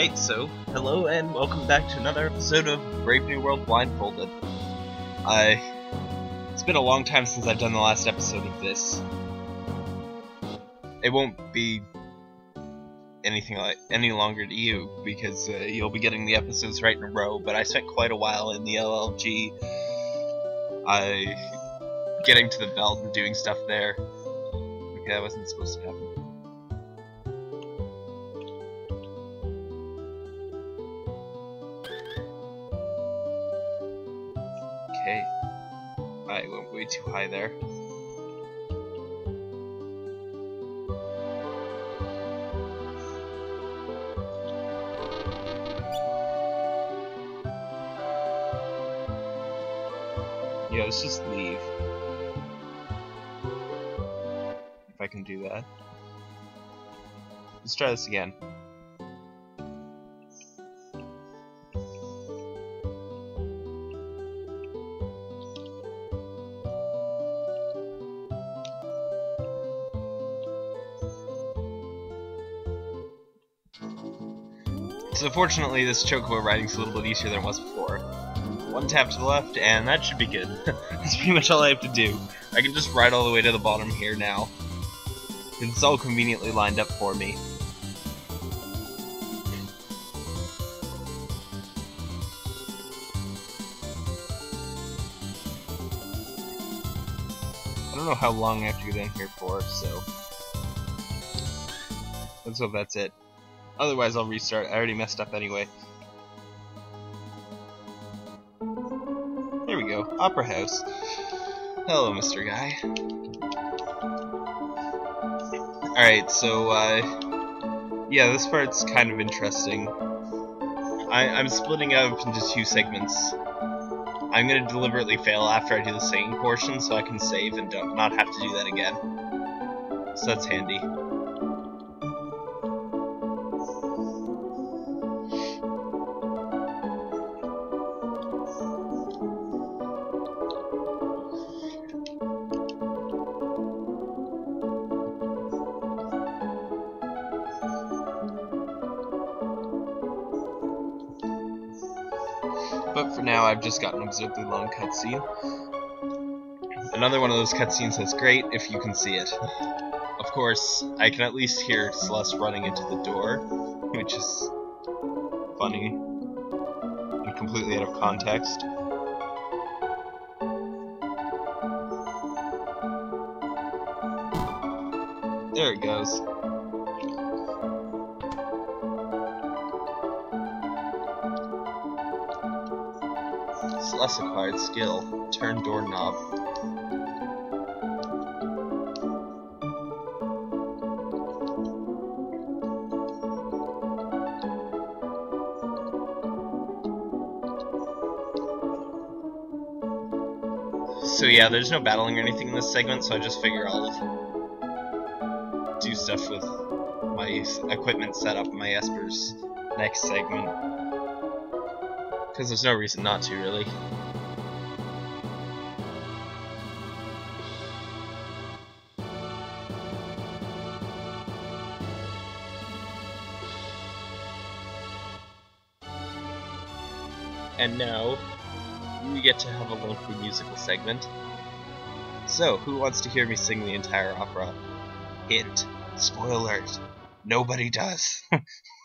Alright, so, hello and welcome back to another episode of Brave New World Blindfolded. I... It's been a long time since I've done the last episode of this. It won't be anything like any longer to you because uh, you'll be getting the episodes right in a row, but I spent quite a while in the LLG I getting to the belt and doing stuff there. Okay, that wasn't supposed to happen. I went way too high there. Yeah, let's just leave. If I can do that. Let's try this again. So fortunately, this chocobo riding's a little bit easier than it was before. One tap to the left, and that should be good. That's pretty much all I have to do. I can just ride all the way to the bottom here now. It's all conveniently lined up for me. I don't know how long I have to get in here for, so... Let's hope that's it. Otherwise I'll restart, I already messed up anyway. Here we go, Opera House. Hello, Mr. Guy. Alright, so, uh, yeah, this part's kind of interesting. I, I'm splitting up into two segments. I'm gonna deliberately fail after I do the singing portion so I can save and don't, not have to do that again. So that's handy. But for now, I've just got an absurdly long cutscene. Another one of those cutscenes that's great if you can see it. Of course, I can at least hear Celes running into the door, which is funny and completely out of context. There it goes. Celes acquired skill. Turn doorknob. So yeah, there's no battling or anything in this segment, so I just figure I'll do stuff with my equipment setup, my Esper's next segment. Because there's no reason not to, really. And now, we get to have a lengthy musical segment. So, who wants to hear me sing the entire opera? Hint. Spoiler alert. Nobody does.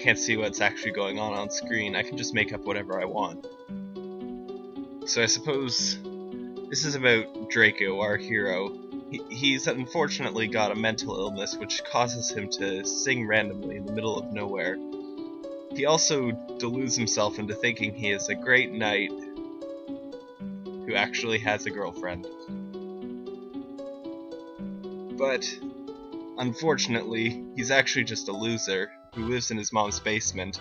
can't see what's actually going on on screen, I can just make up whatever I want. So I suppose this is about Draco, our hero. He, he's unfortunately got a mental illness which causes him to sing randomly in the middle of nowhere. He also deludes himself into thinking he is a great knight who actually has a girlfriend. But Unfortunately, he's actually just a loser who lives in his mom's basement.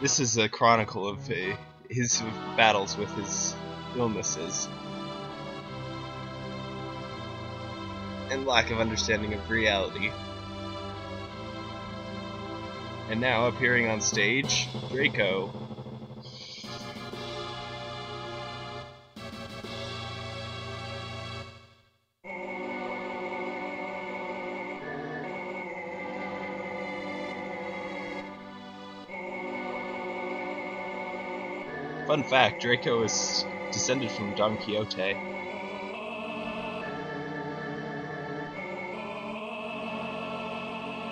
This is a chronicle of uh, his battles with his illnesses. and lack of understanding of reality. And now appearing on stage, Draco. Fun fact, Draco is descended from Don Quixote.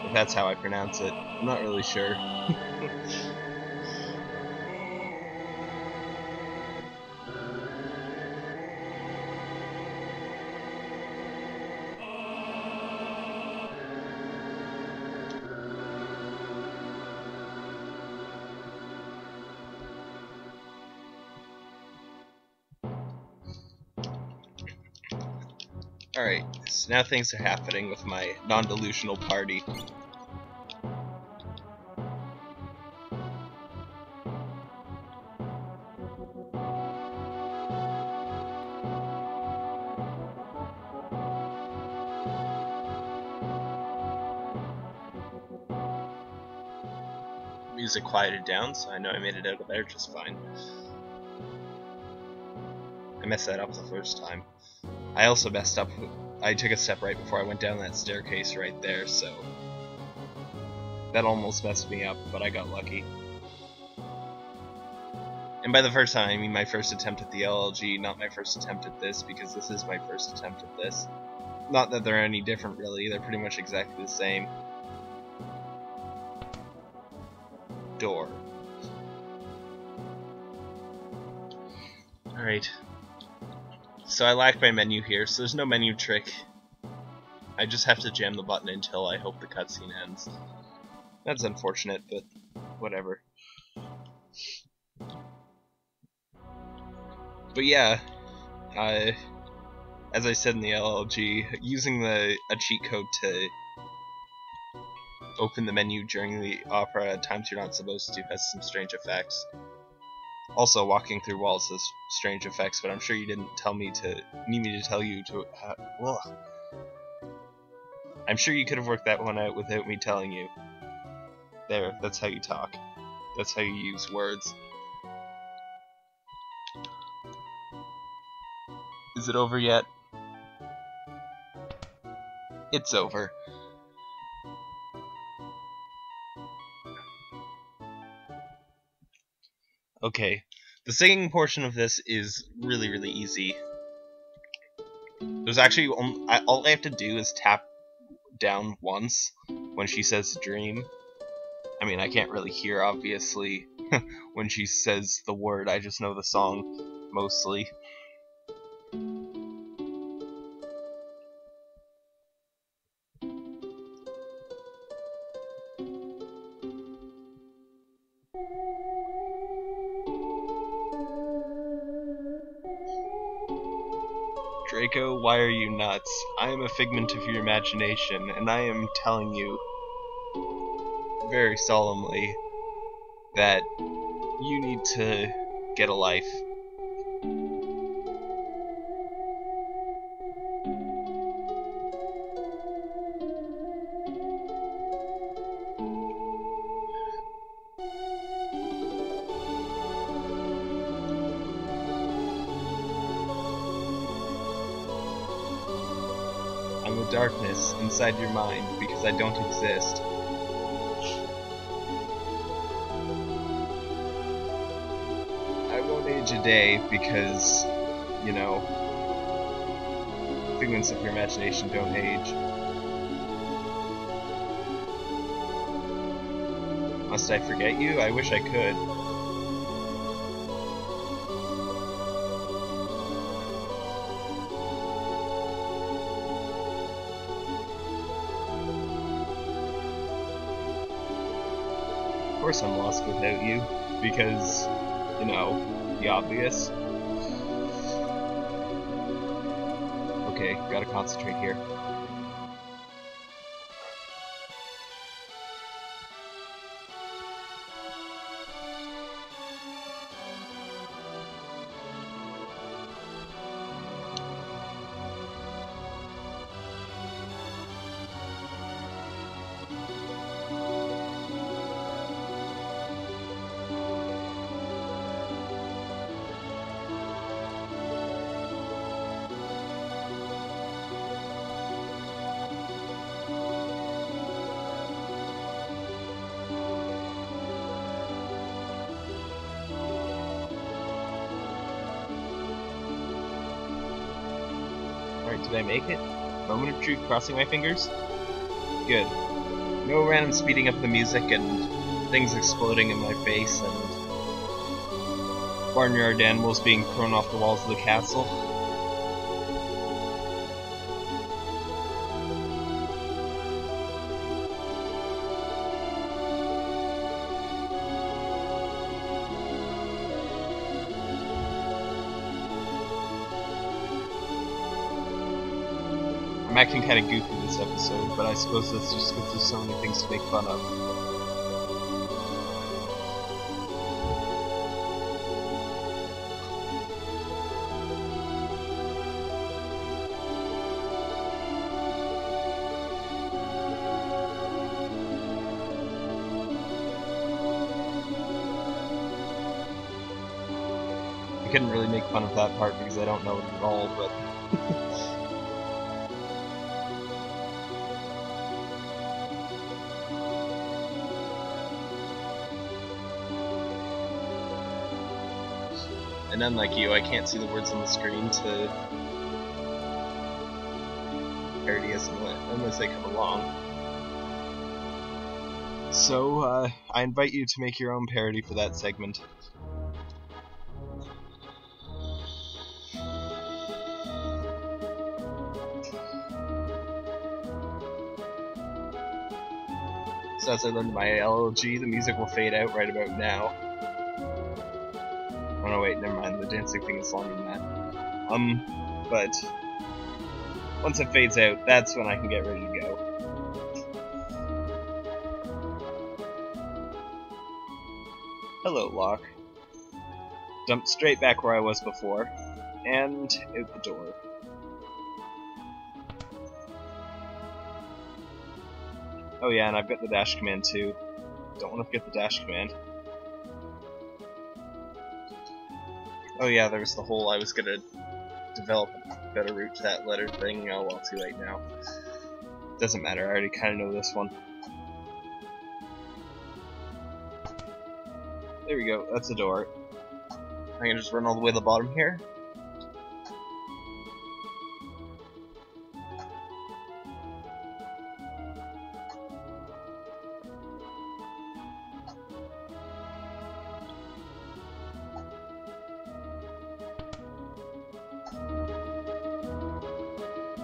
If that's how I pronounce it. I'm not really sure. Alright, so now things are happening with my non-delusional party. Music quieted down, so I know I made it out of there just fine. I messed that up the first time. I also messed up. I took a step right before I went down that staircase right there, so that almost messed me up, but I got lucky. And by the first time, I mean my first attempt at the LLG, not my first attempt at this, because this is my first attempt at this. Not that they're any different, really. They're pretty much exactly the same. Door. Alright, so I lack my menu here, so there's no menu trick. I just have to jam the button until I hope the cutscene ends. That's unfortunate, but whatever. But yeah, uh, as I said in the LLG, using the a cheat code to open the menu during the opera at times you're not supposed to has some strange effects. Also, walking through walls has strange effects, but I'm sure you didn't tell me to need me to tell you to. Uh, well, I'm sure you could have worked that one out without me telling you. There, that's how you talk. That's how you use words. Is it over yet? It's over. Okay, the singing portion of this is really, really easy. There's actually, all I have to do is tap down once when she says dream. I mean, I can't really hear, obviously, when she says the word, I just know the song, mostly. Draco, why are you nuts? I am a figment of your imagination, and I am telling you very solemnly that you need to get a life. Inside your mind because I don't exist. I won't age a day because, you know, figments of your imagination don't age. Must I forget you? I wish I could. Course I'm lost without you, because, you know, the obvious. Okay, gotta concentrate here. Did I make it? Moment of truth crossing my fingers? Good. No random speeding up the music and things exploding in my face and barnyard animals being thrown off the walls of the castle. Acting kind of goofy this episode, but I suppose that's just because there's so many things to make fun of. I couldn't really make fun of that part because I don't know it at all, but and unlike you, I can't see the words on the screen to parody as unless they come along. So, uh, I invite you to make your own parody for that segment. So as I learn my LLG, the music will fade out right about now. Oh no, wait, never mind. The dancing thing is longer than that. Um, but once it fades out, that's when I can get ready to go. Hello, Locke. Dumped straight back where I was before, and out the door. Oh yeah, and I've got the dash command too. Don't want to forget the dash command. Oh yeah, there was the whole I was gonna develop a better route to that letter thing. Oh well, too late now. Doesn't matter, I already kinda know this one. There we go, that's the door. I can just run all the way to the bottom here.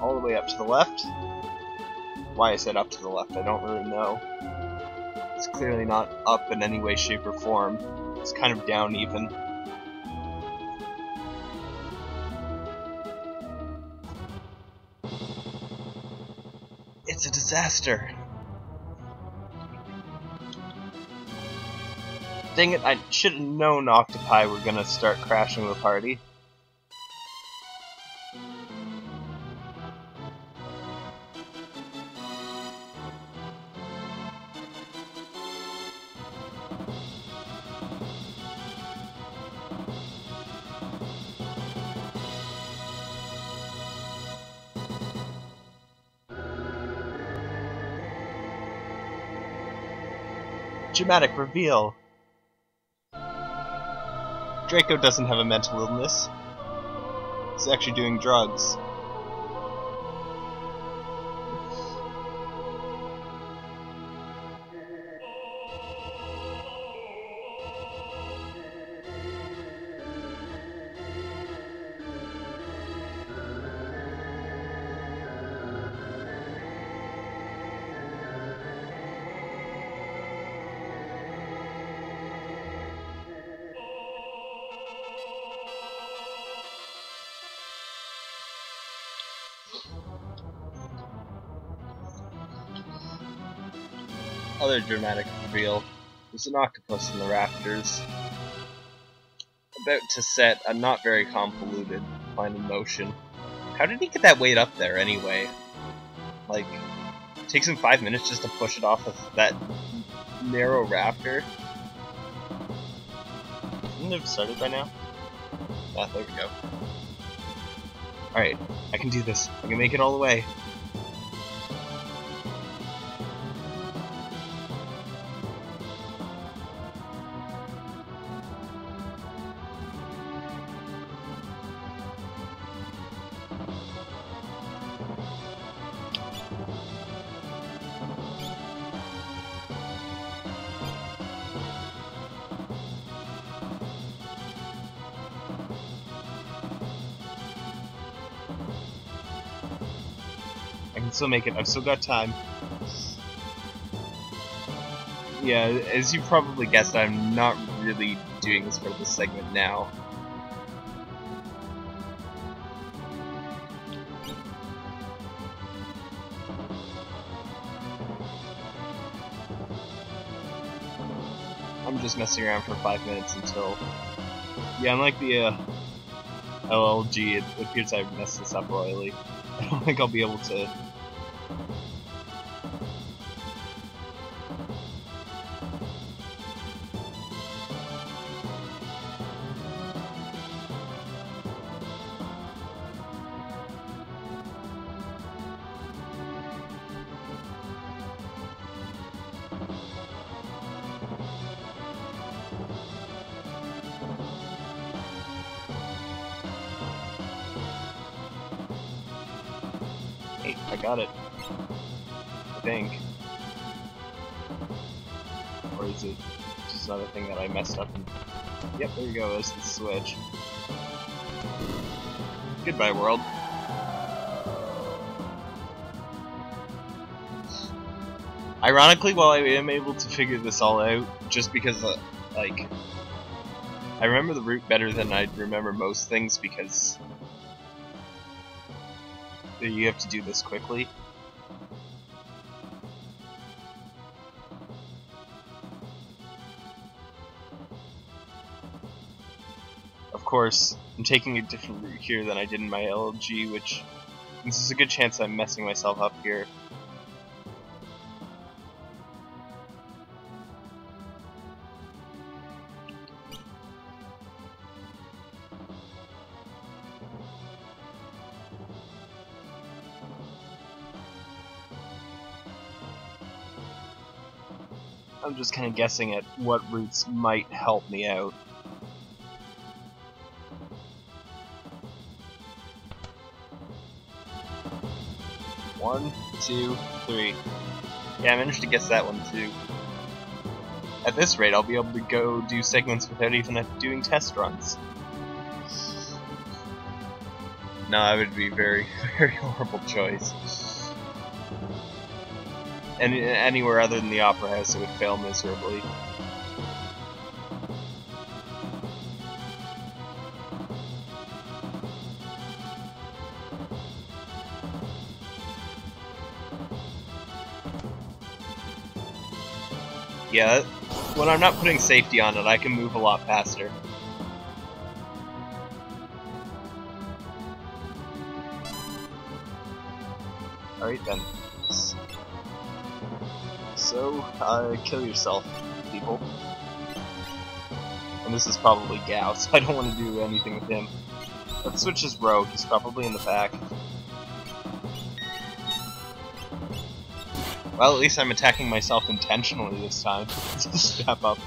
All the way up to the left. Why I said up to the left, I don't really know. It's clearly not up in any way, shape, or form. It's kind of down even. It's a disaster. Dang it, I should have known octopi were gonna start crashing the party. Dramatic reveal. Draco doesn't have a mental illness. He's actually doing drugs. Other dramatic reveal. There's an octopus in the rafters. About to set a not very convoluted plan in motion. How did he get that weight up there anyway? Like, takes him five minutes just to push it off of that narrow rafter. Wouldn't it have started by now? Ah, there we go. Alright, I can do this. I can make it all the way. Still make it. I've still got time. Yeah, as you probably guessed, I'm not really doing this for this segment now. I'm just messing around for five minutes until... Yeah, unlike the uh, LLG, it appears I've messed this up royally. I don't think I'll be able to I got it. I think. Or is it just another thing that I messed up? Yep, there you go, there's the switch. Goodbye, world. Ironically, while I am able to figure this all out, just because, uh, like, I remember the route better than I remember most things because you have to do this quickly. Of course, I'm taking a different route here than I did in my LG, which this is a good chance I'm messing myself up here. I'm just kind of guessing at what routes might help me out. One, two, three. Yeah, I managed to guess that one too. At this rate, I'll be able to go do segments without even doing test runs. No, that would be very, very horrible choice any, anywhere other than the Opera House, it would fail miserably. Yeah, when I'm not putting safety on it, I can move a lot faster. Alright then. So, uh, kill yourself, people. And this is probably Gau, so I don't want to do anything with him. Let's switch his rogue, he's probably in the back. Well, at least I'm attacking myself intentionally this time. Step up.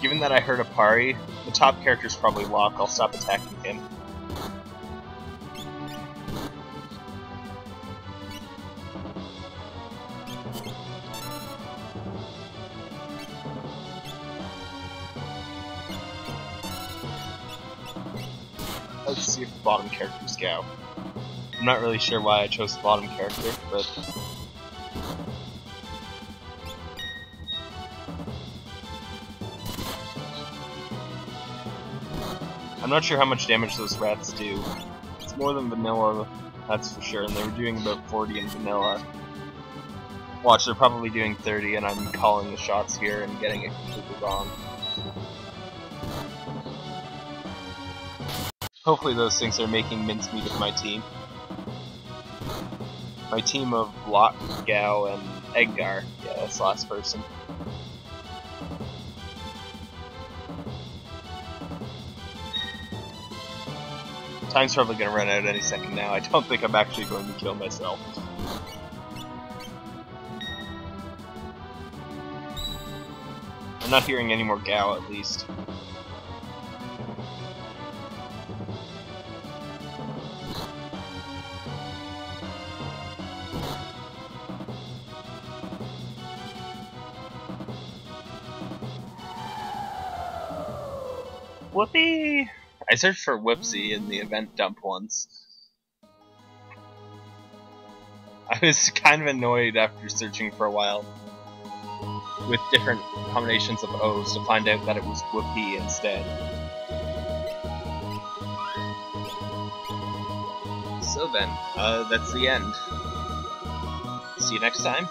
Given that I heard a Pari, the top character's probably Locke, I'll stop attacking him. Bottom characters go. I'm not really sure why I chose the bottom character, but... I'm not sure how much damage those rats do. It's more than vanilla, that's for sure, and they were doing about 40 in vanilla. Watch, they're probably doing 30, and I'm calling the shots here and getting it completely wrong. Hopefully those things are making mincemeat of my team. My team of Locke, Gau, and Edgar. Yeah, that's the last person. Time's probably gonna run out any second now. I don't think I'm actually going to kill myself. I'm not hearing any more Gau at least. Whoopee! I searched for Whoopsie in the event dump once. I was kind of annoyed after searching for a while with different combinations of O's to find out that it was Whoopee instead. So then, uh, that's the end. See you next time.